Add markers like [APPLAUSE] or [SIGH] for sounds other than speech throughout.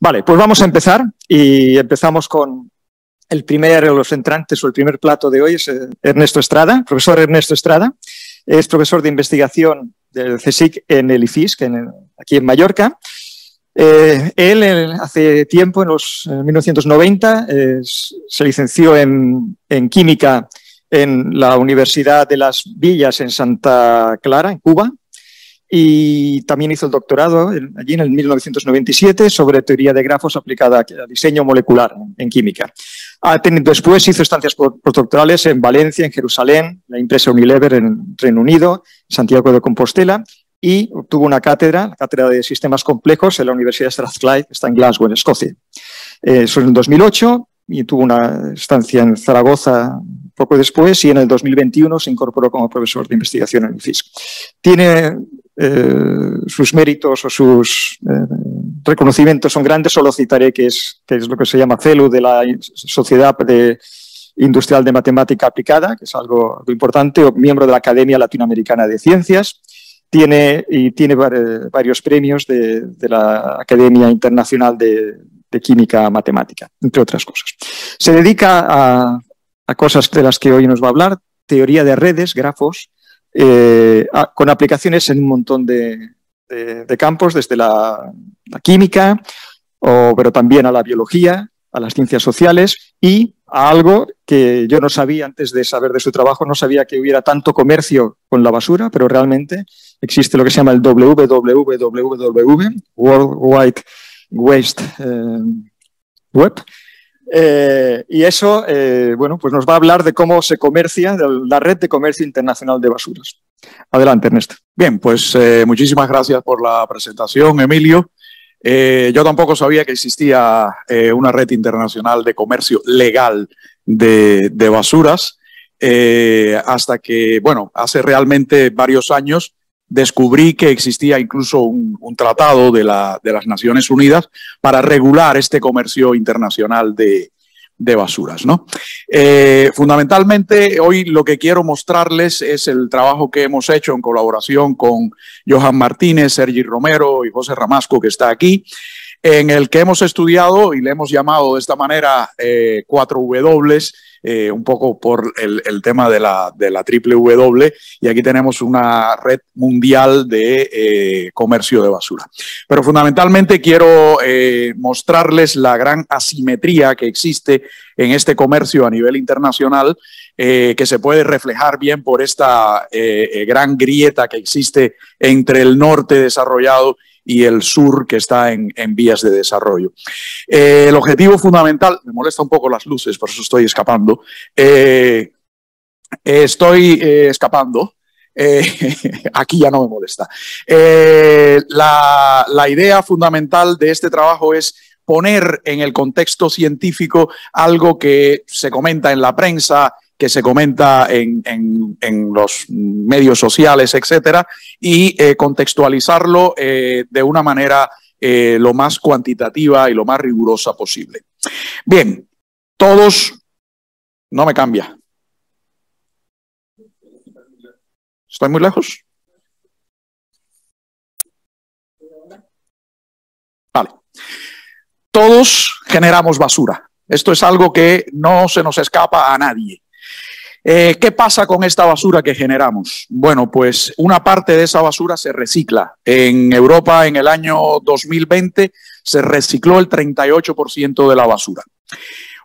Vale, pues vamos a empezar y empezamos con el primer de los entrantes o el primer plato de hoy, es eh, Ernesto Estrada, profesor Ernesto Estrada. Es profesor de investigación del CSIC en el IFIS, aquí en Mallorca. Eh, él hace tiempo, en los 1990, se licenció en, en, química en la Universidad de las Villas en Santa Clara, en Cuba, y también hizo el doctorado allí en el 1997 sobre teoría de grafos aplicada a diseño molecular en química. Después hizo estancias postdoctorales en Valencia, en Jerusalén, la empresa Unilever en Reino Unido, Santiago de Compostela y obtuvo una cátedra, la cátedra de sistemas complejos en la Universidad de Strathclyde, que está en Glasgow, en Escocia. Eh, eso en 2008 y tuvo una estancia en Zaragoza poco después y en el 2021 se incorporó como profesor de investigación en el FISC. Tiene eh, sus méritos o sus eh, reconocimientos son grandes, solo citaré que es, que es lo que se llama CELU de la Sociedad de Industrial de Matemática Aplicada, que es algo, importante, o miembro de la Academia Latinoamericana de Ciencias. Tiene, y tiene varios premios de, la Academia Internacional de, Química Matemática, entre otras cosas. Se dedica a, cosas de las que hoy nos va a hablar, teoría de redes, grafos, eh, con aplicaciones en un montón de, campos, desde la, la química, o, pero también a la biología, a las ciencias sociales y a algo que yo no sabía antes de saber de su trabajo, no sabía que hubiera tanto comercio con la basura, pero realmente existe lo que se llama el WWW, World Wide Waste eh, Web. Eh, y eso, eh, bueno, pues nos va a hablar de cómo se comercia, la red de comercio internacional de basuras. Adelante, Ernesto. Bien, pues muchísimas gracias por la presentación, Emilio. yo tampoco sabía que existía una red internacional de comercio legal de basuras, hasta que, bueno, hace realmente varios años descubrí que existía incluso un, tratado de, la, de, las Naciones Unidas para regular este comercio internacional de, de basuras. ¿no? Eh, fundamentalmente, hoy lo que quiero mostrarles es el trabajo que hemos hecho en colaboración con Johan Martínez, Sergi Romero y José Ramasco, que está aquí, en el que hemos estudiado y le hemos llamado de esta manera eh, 4W eh, un poco por el, tema de la, triple W, y aquí tenemos una red mundial de eh, comercio de basura. Pero fundamentalmente quiero eh, mostrarles la gran asimetría que existe en este comercio a nivel internacional, que se puede reflejar bien por esta gran grieta que existe entre el norte desarrollado y el sur que está en, vías de desarrollo. Eh, el objetivo fundamental, me molesta un poco las luces, por eso estoy escapando, eh, estoy eh, escapando. [LAUGHS] aquí ya no me molesta. La, la idea fundamental de este trabajo es poner en el contexto científico algo que se comenta en la prensa, que se comenta en, los medios sociales, etcétera, y eh, contextualizarlo eh, de una manera eh, lo más cuantitativa y lo más rigurosa posible. Bien, todos, no me cambia. ¿Estoy muy lejos? Vale. Todos generamos basura. Esto es algo que no se nos escapa a nadie. Eh, ¿Qué pasa con esta basura que generamos? Bueno, pues una parte de esa basura se recicla. En Europa en el año 2020 se recicló el 38% de la basura.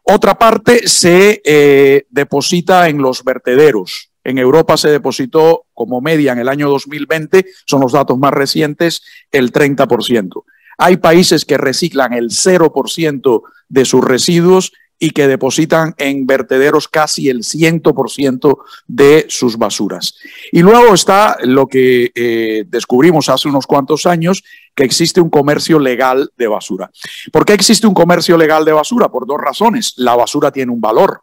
Otra parte se eh, deposita en los vertederos. En Europa se depositó como media en el año 2020, son los datos más recientes, el 30%. Hay países que reciclan el 0% de sus residuos y que depositan en vertederos casi el 100% de sus basuras. Y luego está lo que eh, descubrimos hace unos cuantos años, que existe un comercio legal de basura. ¿Por qué existe un comercio legal de basura? Por dos razones. La basura tiene un valor.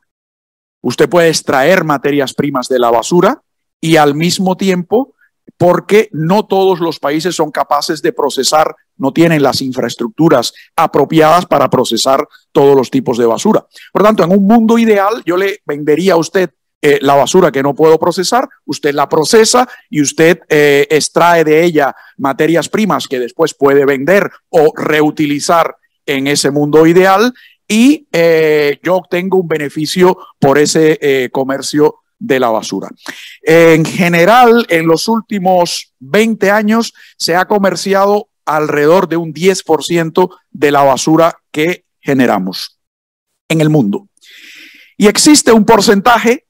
Usted puede extraer materias primas de la basura y al mismo tiempo porque no todos los países son capaces de procesar, no tienen las infraestructuras apropiadas para procesar todos los tipos de basura. Por tanto, en un mundo ideal, yo le vendería a usted eh, la basura que no puedo procesar, usted la procesa y usted eh, extrae de ella materias primas que después puede vender o reutilizar en ese mundo ideal y eh, yo obtengo un beneficio por ese comercio de la basura. En general, en los últimos 20 años se ha comerciado alrededor de un 10% de la basura que generamos en el mundo. Y existe un porcentaje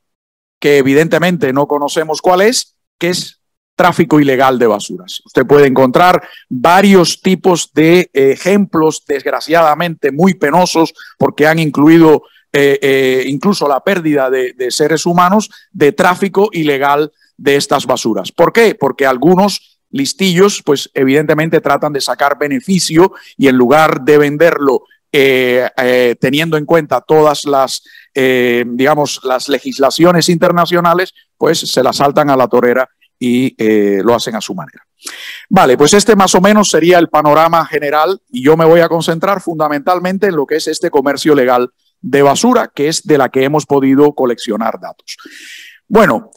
que evidentemente no conocemos cuál es, que es tráfico ilegal de basuras. Usted puede encontrar varios tipos de ejemplos, desgraciadamente muy penosos, porque han incluido eh, eh, incluso la pérdida de, seres humanos de tráfico ilegal de estas basuras. ¿Por qué? Porque algunos listillos, pues evidentemente tratan de sacar beneficio y en lugar de venderlo eh, teniendo en cuenta todas las, digamos, las legislaciones internacionales, pues se las saltan a la torera y lo hacen a su manera. Vale, pues este más o menos sería el panorama general y yo me voy a concentrar fundamentalmente en lo que es este comercio legal de basura, que es de la que hemos podido coleccionar datos. Bueno,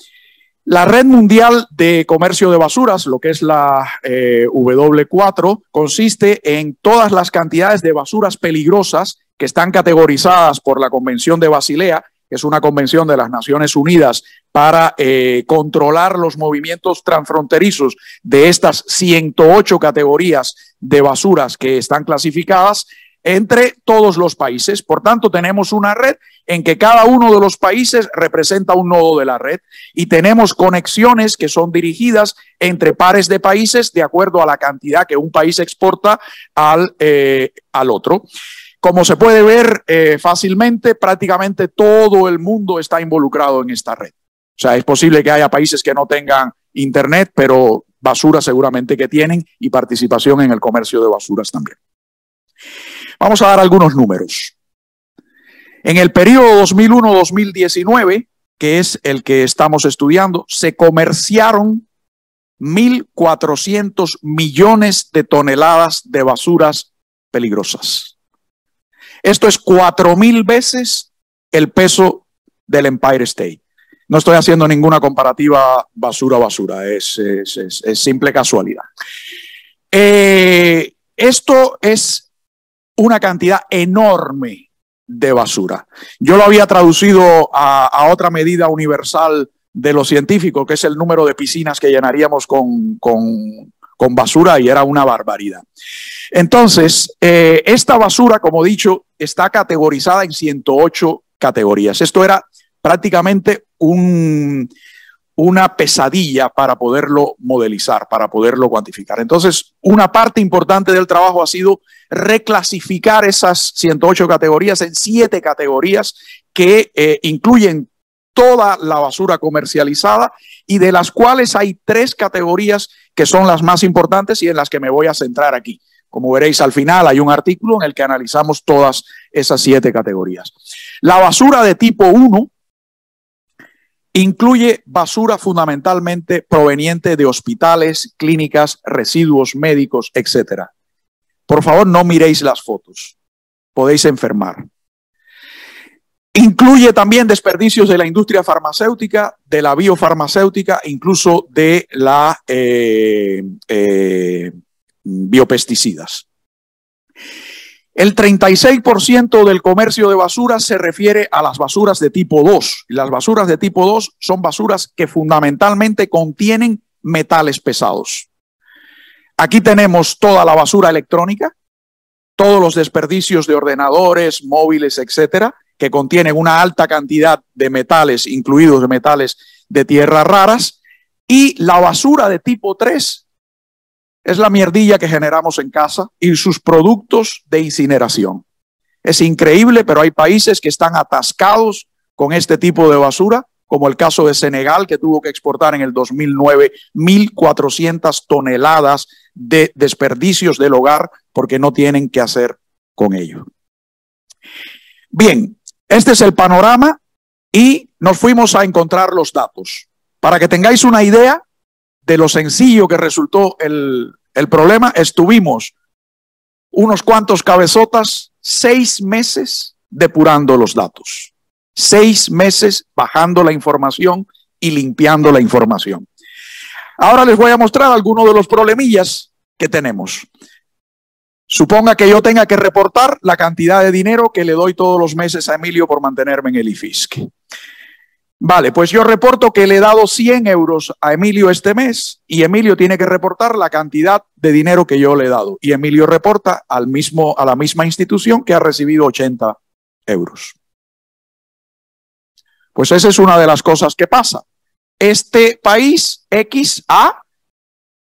la Red Mundial de Comercio de Basuras, lo que es la eh, W4, consiste en todas las cantidades de basuras peligrosas que están categorizadas por la Convención de Basilea, que es una convención de las Naciones Unidas para eh, controlar los movimientos transfronterizos de estas 108 categorías de basuras que están clasificadas entre todos los países. Por tanto, tenemos una red en que cada uno de los países representa un nodo de la red y tenemos conexiones que son dirigidas entre pares de países de acuerdo a la cantidad que un país exporta al, eh, al otro. Como se puede ver eh, fácilmente, prácticamente todo el mundo está involucrado en esta red. O sea, es posible que haya países que no tengan Internet, pero basura seguramente que tienen y participación en el comercio de basuras también. Vamos a dar algunos números. En el periodo 2001-2019, que es el que estamos estudiando, se comerciaron 1.400 millones de toneladas de basuras peligrosas. Esto es 4.000 veces el peso del Empire State. No estoy haciendo ninguna comparativa basura-basura, es, simple casualidad. Eh, esto es una cantidad enorme de basura. Yo lo había traducido a, otra medida universal de lo científico, que es el número de piscinas que llenaríamos con, con, basura y era una barbaridad. Entonces, eh, esta basura, como dicho, está categorizada en 108 categorías. Esto era prácticamente un, una pesadilla para poderlo modelizar, para poderlo cuantificar. Entonces, una parte importante del trabajo ha sido reclasificar esas 108 categorías en siete categorías que eh, incluyen toda la basura comercializada y de las cuales hay tres categorías que son las más importantes y en las que me voy a centrar aquí. Como veréis al final hay un artículo en el que analizamos todas esas siete categorías. La basura de tipo 1 Incluye basura fundamentalmente proveniente de hospitales, clínicas, residuos médicos, etc. Por favor, no miréis las fotos. Podéis enfermar. Incluye también desperdicios de la industria farmacéutica, de la biofarmacéutica, incluso de la eh, eh, biopesticidas. El 36% del comercio de basuras se refiere a las basuras de tipo 2. Y las basuras de tipo 2 son basuras que fundamentalmente contienen metales pesados. Aquí tenemos toda la basura electrónica, todos los desperdicios de ordenadores, móviles, etcétera, que contienen una alta cantidad de metales, incluidos metales de tierras raras, y la basura de tipo 3, es la mierdilla que generamos en casa y sus productos de incineración. Es increíble, pero hay países que están atascados con este tipo de basura, como el caso de Senegal, que tuvo que exportar en el 2009 1.400 toneladas de desperdicios del hogar porque no tienen qué hacer con ello. Bien, este es el panorama y nos fuimos a encontrar los datos. Para que tengáis una idea, de lo sencillo que resultó el, problema, estuvimos unos cuantos cabezotas seis meses depurando los datos, seis meses bajando la información y limpiando la información. Ahora les voy a mostrar algunos de los problemillas que tenemos. Suponga que yo tenga que reportar la cantidad de dinero que le doy todos los meses a Emilio por mantenerme en el IFISC. Vale, pues yo reporto que le he dado 100 euros a Emilio este mes y Emilio tiene que reportar la cantidad de dinero que yo le he dado. Y Emilio reporta al mismo, a la misma institución que ha recibido 80 euros. Pues esa es una de las cosas que pasa. Este país XA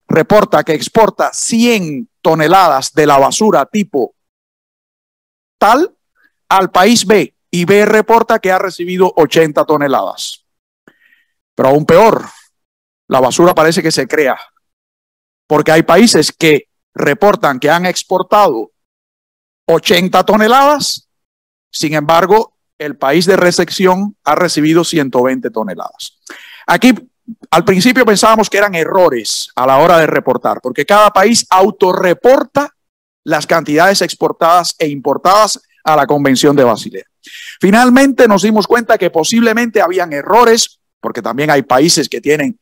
reporta que exporta 100 toneladas de la basura tipo tal al país B y B reporta que ha recibido 80 toneladas. Pero aún peor, la basura parece que se crea, porque hay países que reportan que han exportado 80 toneladas, sin embargo, el país de recepción ha recibido 120 toneladas. Aquí al principio pensábamos que eran errores a la hora de reportar, porque cada país autorreporta las cantidades exportadas e importadas a la Convención de Basilea. Finalmente nos dimos cuenta que posiblemente habían errores, porque también hay países que tienen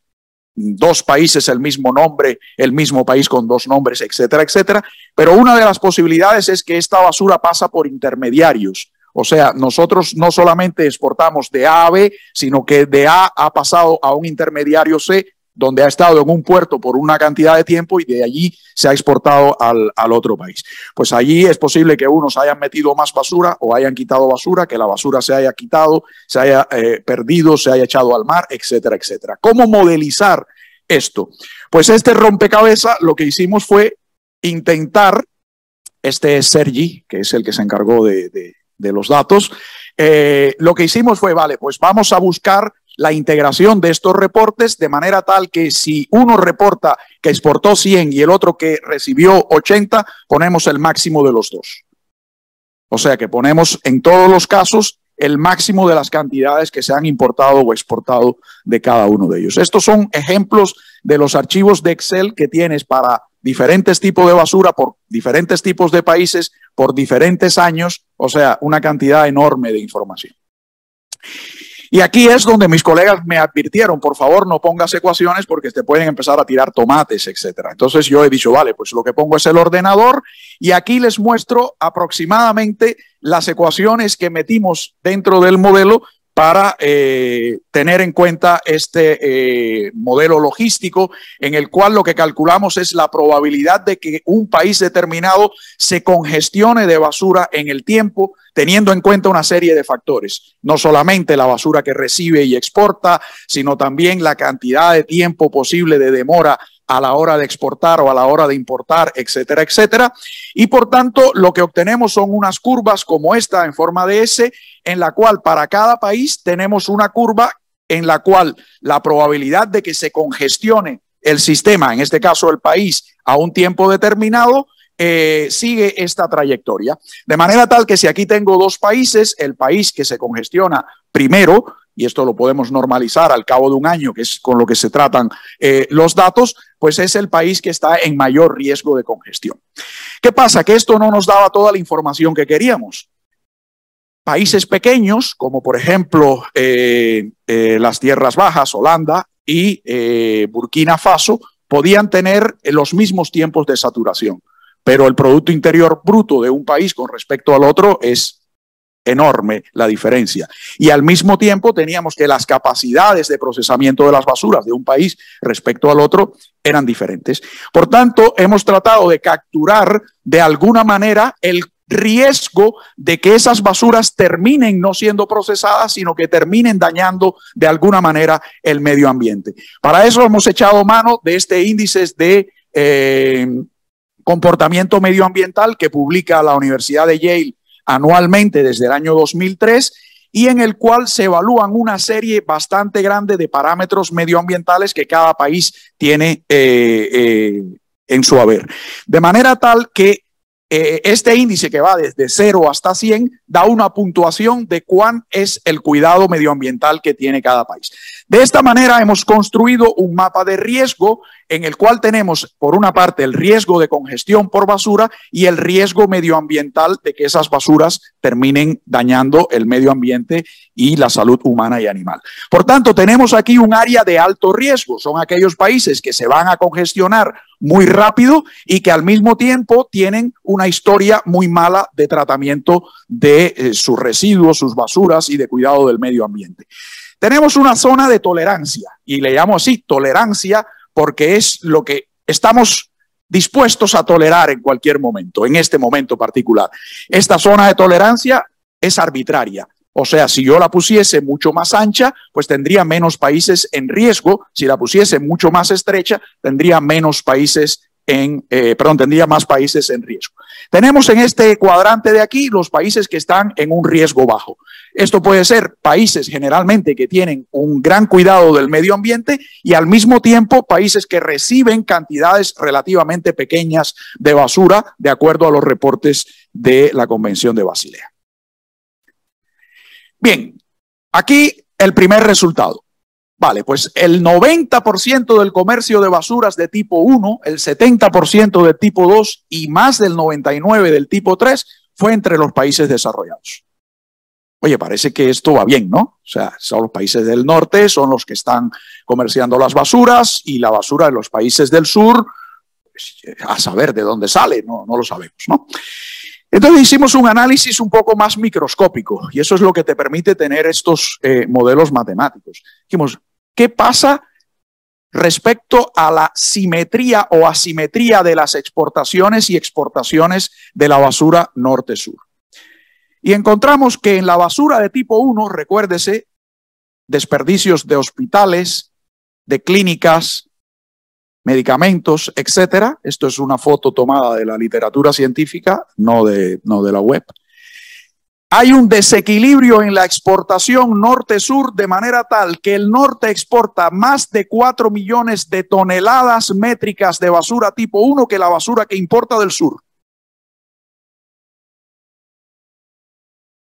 dos países el mismo nombre, el mismo país con dos nombres, etcétera, etcétera. Pero una de las posibilidades es que esta basura pasa por intermediarios. O sea, nosotros no solamente exportamos de A a B, sino que de A ha pasado a un intermediario C donde ha estado en un puerto por una cantidad de tiempo y de allí se ha exportado al, otro país. Pues allí es posible que unos hayan metido más basura o hayan quitado basura, que la basura se haya quitado, se haya eh, perdido, se haya echado al mar, etcétera, etcétera. ¿Cómo modelizar esto? Pues este rompecabezas lo que hicimos fue intentar, este es Sergi, que es el que se encargó de, los datos, eh, lo que hicimos fue, vale, pues vamos a buscar la integración de estos reportes de manera tal que si uno reporta que exportó 100 y el otro que recibió 80, ponemos el máximo de los dos. O sea que ponemos en todos los casos el máximo de las cantidades que se han importado o exportado de cada uno de ellos. Estos son ejemplos de los archivos de Excel que tienes para diferentes tipos de basura por diferentes tipos de países por diferentes años, o sea, una cantidad enorme de información. Y aquí es donde mis colegas me advirtieron, por favor no pongas ecuaciones porque te pueden empezar a tirar tomates, etcétera. Entonces yo he dicho, vale, pues lo que pongo es el ordenador y aquí les muestro aproximadamente las ecuaciones que metimos dentro del modelo para eh, tener en cuenta este eh, modelo logístico en el cual lo que calculamos es la probabilidad de que un país determinado se congestione de basura en el tiempo, teniendo en cuenta una serie de factores, no solamente la basura que recibe y exporta, sino también la cantidad de tiempo posible de demora a la hora de exportar o a la hora de importar, etcétera, etcétera. Y por tanto, lo que obtenemos son unas curvas como esta en forma de S, en la cual para cada país tenemos una curva en la cual la probabilidad de que se congestione el sistema, en este caso el país, a un tiempo determinado, eh, sigue esta trayectoria. De manera tal que si aquí tengo dos países, el país que se congestiona primero, y esto lo podemos normalizar al cabo de un año, que es con lo que se tratan eh, los datos, pues es el país que está en mayor riesgo de congestión. ¿Qué pasa? Que esto no nos daba toda la información que queríamos. Países pequeños, como por ejemplo eh, eh, las Tierras Bajas, Holanda y Burkina Faso, podían tener los mismos tiempos de saturación, pero el Producto Interior Bruto de un país con respecto al otro es enorme la diferencia. Y al mismo tiempo teníamos que las capacidades de procesamiento de las basuras de un país respecto al otro eran diferentes. Por tanto, hemos tratado de capturar de alguna manera el riesgo de que esas basuras terminen no siendo procesadas, sino que terminen dañando de alguna manera el medio ambiente. Para eso hemos echado mano de este índice de eh, comportamiento medioambiental que publica la Universidad de Yale anualmente desde el año 2003 y en el cual se evalúan una serie bastante grande de parámetros medioambientales que cada país tiene eh, eh, en su haber. De manera tal que eh, este índice que va desde 0 hasta 100 da una puntuación de cuán es el cuidado medioambiental que tiene cada país. De esta manera hemos construido un mapa de riesgo en el cual tenemos, por una parte, el riesgo de congestión por basura y el riesgo medioambiental de que esas basuras terminen dañando el medio ambiente y la salud humana y animal. Por tanto, tenemos aquí un área de alto riesgo. Son aquellos países que se van a congestionar muy rápido y que al mismo tiempo tienen una historia muy mala de tratamiento de eh, sus residuos, sus basuras y de cuidado del medio ambiente. Tenemos una zona de tolerancia y le llamo así tolerancia porque es lo que estamos dispuestos a tolerar en cualquier momento, en este momento particular. Esta zona de tolerancia es arbitraria. O sea, si yo la pusiese mucho más ancha, pues tendría menos países en riesgo. Si la pusiese mucho más estrecha, tendría menos países en, eh, perdón, tendría más países en riesgo. Tenemos en este cuadrante de aquí los países que están en un riesgo bajo. Esto puede ser países generalmente que tienen un gran cuidado del medio ambiente y al mismo tiempo países que reciben cantidades relativamente pequeñas de basura de acuerdo a los reportes de la Convención de Basilea. Bien, aquí el primer resultado. Vale, pues el 90% del comercio de basuras de tipo 1, el 70% de tipo 2 y más del 99% del tipo 3 fue entre los países desarrollados. Oye, parece que esto va bien, ¿no? O sea, son los países del norte, son los que están comerciando las basuras y la basura de los países del sur, pues, a saber de dónde sale, no, no lo sabemos, ¿no? Entonces hicimos un análisis un poco más microscópico y eso es lo que te permite tener estos eh, modelos matemáticos. Dijimos, ¿qué pasa respecto a la simetría o asimetría de las exportaciones y exportaciones de la basura norte-sur? Y encontramos que en la basura de tipo 1, recuérdese, desperdicios de hospitales, de clínicas, medicamentos, etcétera. Esto es una foto tomada de la literatura científica, no de, la web. Hay un desequilibrio en la exportación norte-sur de manera tal que el norte exporta más de 4 millones de toneladas métricas de basura tipo 1 que la basura que importa del sur.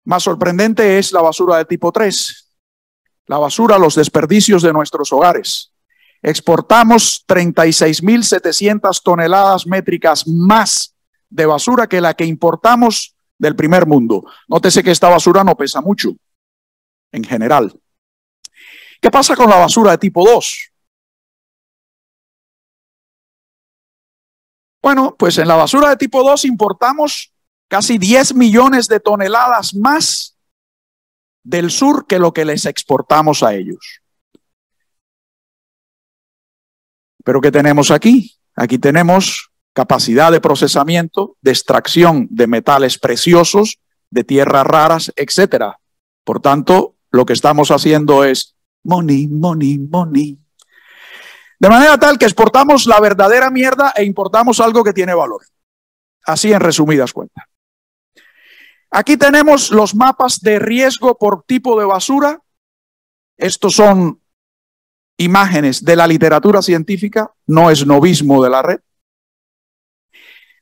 Más sorprendente es la basura de tipo 3, la basura, los desperdicios de nuestros hogares. Exportamos 36.700 toneladas métricas más de basura que la que importamos del primer mundo. Nótese que esta basura no pesa mucho en general. ¿Qué pasa con la basura de tipo 2? Bueno, pues en la basura de tipo 2 importamos casi 10 millones de toneladas más del sur que lo que les exportamos a ellos. Pero ¿qué tenemos aquí? Aquí tenemos capacidad de procesamiento, de extracción de metales preciosos, de tierras raras, etcétera. Por tanto, lo que estamos haciendo es money, money, money. De manera tal que exportamos la verdadera mierda e importamos algo que tiene valor. Así en resumidas cuentas. Aquí tenemos los mapas de riesgo por tipo de basura. Estos son imágenes de la literatura científica, no es novismo de la red,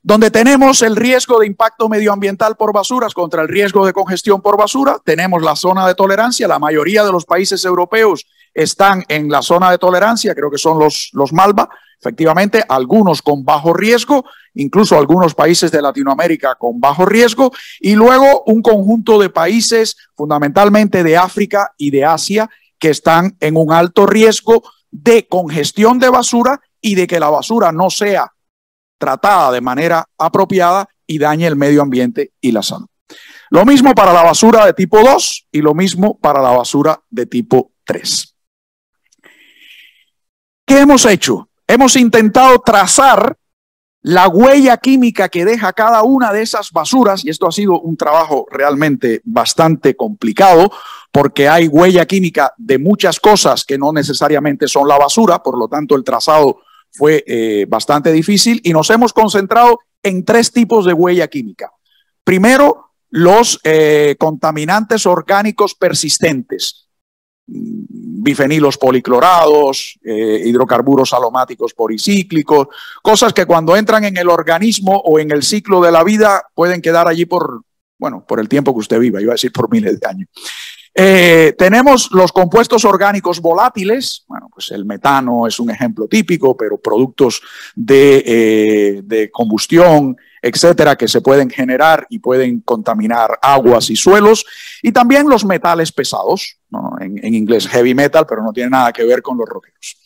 donde tenemos el riesgo de impacto medioambiental por basuras contra el riesgo de congestión por basura, tenemos la zona de tolerancia, la mayoría de los países europeos están en la zona de tolerancia, creo que son los, los Malva, efectivamente, algunos con bajo riesgo, incluso algunos países de Latinoamérica con bajo riesgo, y luego un conjunto de países, fundamentalmente de África y de Asia, que están en un alto riesgo de congestión de basura y de que la basura no sea tratada de manera apropiada y dañe el medio ambiente y la salud. Lo mismo para la basura de tipo 2 y lo mismo para la basura de tipo 3. ¿Qué hemos hecho? Hemos intentado trazar la huella química que deja cada una de esas basuras, y esto ha sido un trabajo realmente bastante complicado, porque hay huella química de muchas cosas que no necesariamente son la basura, por lo tanto el trazado fue eh, bastante difícil y nos hemos concentrado en tres tipos de huella química. Primero, los eh, contaminantes orgánicos persistentes, bifenilos policlorados, eh, hidrocarburos aromáticos policíclicos, cosas que cuando entran en el organismo o en el ciclo de la vida pueden quedar allí por, bueno, por el tiempo que usted viva, iba a decir por miles de años. Eh, tenemos los compuestos orgánicos volátiles. Bueno, pues el metano es un ejemplo típico, pero productos de, eh, de combustión, etcétera, que se pueden generar y pueden contaminar aguas y suelos. Y también los metales pesados, en, en, inglés heavy metal, pero no tiene nada que ver con los rockeros.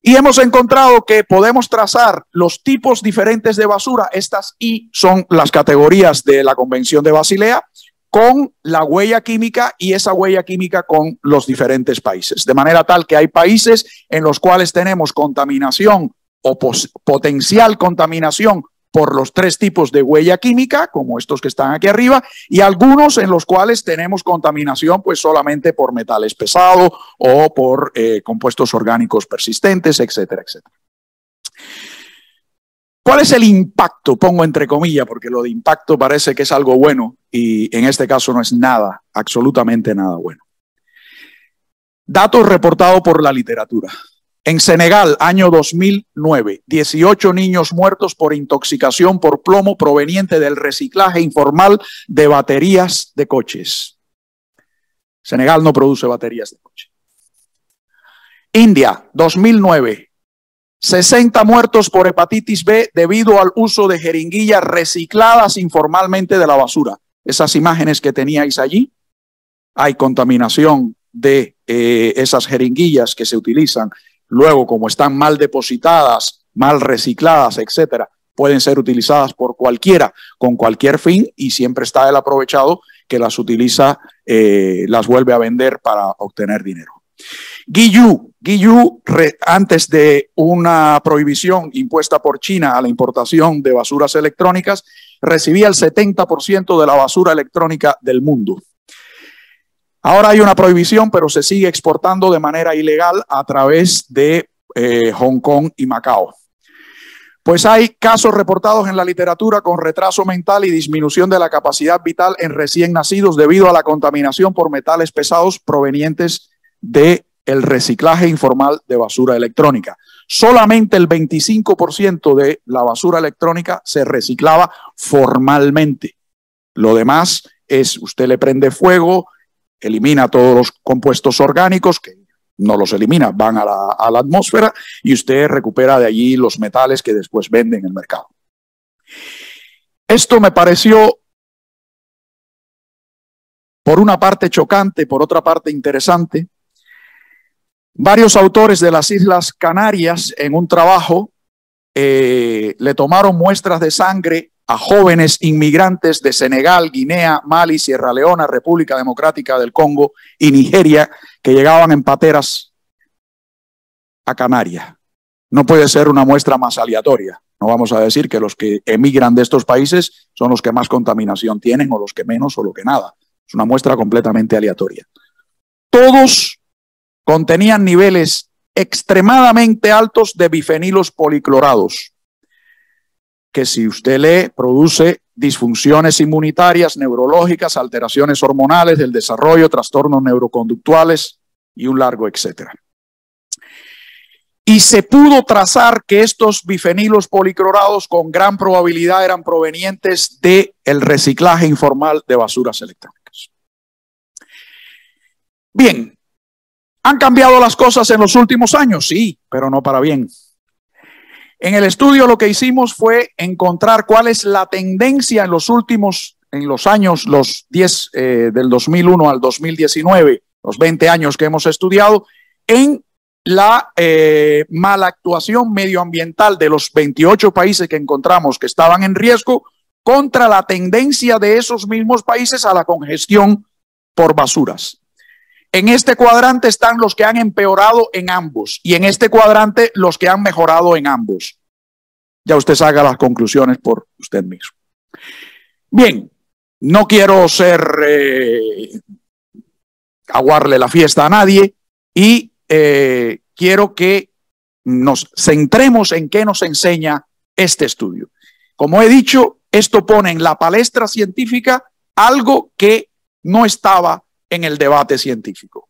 Y hemos encontrado que podemos trazar los tipos diferentes de basura. Estas I son las categorías de la Convención de Basilea con la huella química y esa huella química con los diferentes países. De manera tal que hay países en los cuales tenemos contaminación o potencial contaminación por los tres tipos de huella química, como estos que están aquí arriba, y algunos en los cuales tenemos contaminación pues solamente por metales pesados o por eh, compuestos orgánicos persistentes, etcétera, etcétera. ¿Cuál es el impacto? Pongo entre comillas, porque lo de impacto parece que es algo bueno y en este caso no es nada, absolutamente nada bueno. Datos reportados por la literatura. En Senegal, año 2009, 18 niños muertos por intoxicación por plomo proveniente del reciclaje informal de baterías de coches. Senegal no produce baterías de coches. India, 2009, 60 muertos por hepatitis B debido al uso de jeringuillas recicladas informalmente de la basura. Esas imágenes que teníais allí, hay contaminación de eh, esas jeringuillas que se utilizan. Luego, como están mal depositadas, mal recicladas, etcétera, pueden ser utilizadas por cualquiera con cualquier fin y siempre está el aprovechado que las utiliza, eh, las vuelve a vender para obtener dinero. Guiyu, Guiyu, antes de una prohibición impuesta por China a la importación de basuras electrónicas, recibía el 70% de la basura electrónica del mundo. Ahora hay una prohibición, pero se sigue exportando de manera ilegal a través de eh, Hong Kong y Macao. Pues hay casos reportados en la literatura con retraso mental y disminución de la capacidad vital en recién nacidos debido a la contaminación por metales pesados provenientes de el reciclaje informal de basura electrónica. Solamente el 25% de la basura electrónica se reciclaba formalmente. Lo demás es, usted le prende fuego, elimina todos los compuestos orgánicos, que no los elimina, van a la, a la atmósfera y usted recupera de allí los metales que después vende en el mercado. Esto me pareció por una parte chocante, por otra parte interesante, Varios autores de las Islas Canarias en un trabajo eh, le tomaron muestras de sangre a jóvenes inmigrantes de Senegal, Guinea, Mali, Sierra Leona, República Democrática del Congo y Nigeria que llegaban en pateras a Canarias. No puede ser una muestra más aleatoria. No vamos a decir que los que emigran de estos países son los que más contaminación tienen o los que menos o lo que nada. Es una muestra completamente aleatoria. Todos contenían niveles extremadamente altos de bifenilos policlorados, que si usted lee, produce disfunciones inmunitarias, neurológicas, alteraciones hormonales del desarrollo, trastornos neuroconductuales y un largo etcétera. Y se pudo trazar que estos bifenilos policlorados con gran probabilidad eran provenientes del el reciclaje informal de basuras electrónicas. Bien, ¿Han cambiado las cosas en los últimos años? Sí, pero no para bien. En el estudio lo que hicimos fue encontrar cuál es la tendencia en los últimos, en los años, los 10 eh, del 2001 al 2019, los 20 años que hemos estudiado, en la eh, mala actuación medioambiental de los 28 países que encontramos que estaban en riesgo contra la tendencia de esos mismos países a la congestión por basuras. En este cuadrante están los que han empeorado en ambos y en este cuadrante los que han mejorado en ambos. Ya usted saca las conclusiones por usted mismo. Bien, no quiero ser eh, aguarle la fiesta a nadie y eh, quiero que nos centremos en qué nos enseña este estudio. Como he dicho, esto pone en la palestra científica algo que no estaba en el debate científico.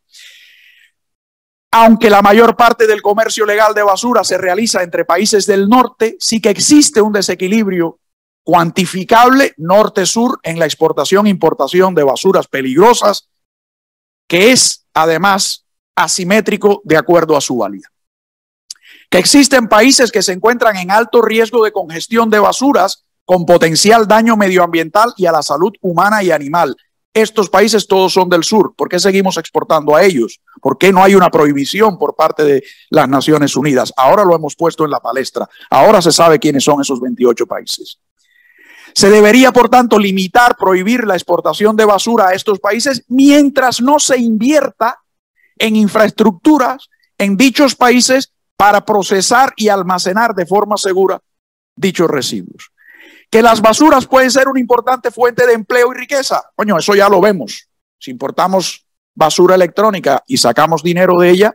Aunque la mayor parte del comercio legal de basura se realiza entre países del norte, sí que existe un desequilibrio cuantificable norte-sur en la exportación e importación de basuras peligrosas que es además asimétrico de acuerdo a su valía. Que existen países que se encuentran en alto riesgo de congestión de basuras con potencial daño medioambiental y a la salud humana y animal. Estos países todos son del sur. ¿Por qué seguimos exportando a ellos? ¿Por qué no hay una prohibición por parte de las Naciones Unidas? Ahora lo hemos puesto en la palestra. Ahora se sabe quiénes son esos 28 países. Se debería, por tanto, limitar, prohibir la exportación de basura a estos países mientras no se invierta en infraestructuras en dichos países para procesar y almacenar de forma segura dichos residuos. Que las basuras pueden ser una importante fuente de empleo y riqueza. Coño, eso ya lo vemos. Si importamos basura electrónica y sacamos dinero de ella,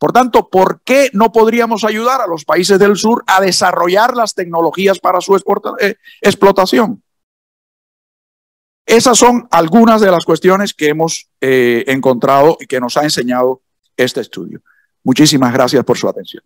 por tanto, ¿por qué no podríamos ayudar a los países del sur a desarrollar las tecnologías para su eh, explotación? Esas son algunas de las cuestiones que hemos eh, encontrado y que nos ha enseñado este estudio. Muchísimas gracias por su atención.